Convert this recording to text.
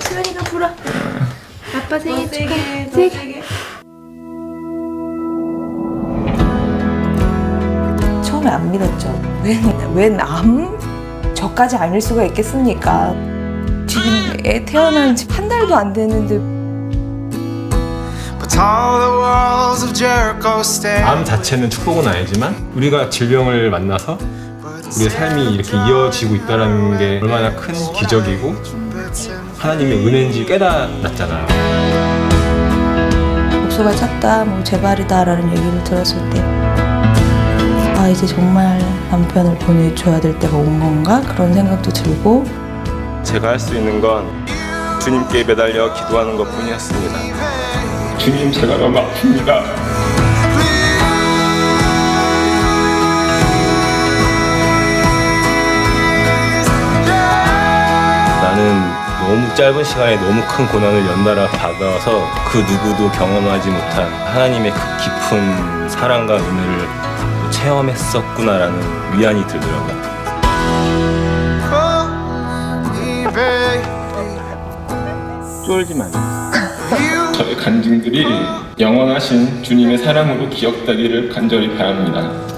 수연이가 불어. 아빠 생일 축하. 세게 더 세게. 세게 처음에 안 믿었죠. 웬, 웬 암? 저까지 아닐 수가 있겠습니까? 지금 애 태어난 지 한 달도 안 됐는데 stand. 암 자체는 축복은 아니지만 우리가 질병을 만나서 우리의 삶이 이렇게 이어지고 있다는 게 얼마나 큰 기적이고 하나님의 은혜인지 깨달았잖아요. 목소가 찼다, 뭐 재발이다라는 얘기를 들었을 때, 아 이제 정말 남편을 보내줘야 될 때가 온 건가 그런 생각도 들고 제가 할 수 있는 건 주님께 매달려 기도하는 것 뿐이었습니다. 주님, 제가 너무 아픕니다. 너무 짧은 시간에 너무 큰 고난을 연달아 받아서 그 누구도 경험하지 못한 하나님의 그 깊은 사랑과 은혜를 체험했었구나라는 위안이 들더라고요. 쫄지. You 저의 간증들이 영원하신 주님의 사랑으로 기억되기를 간절히 바랍니다.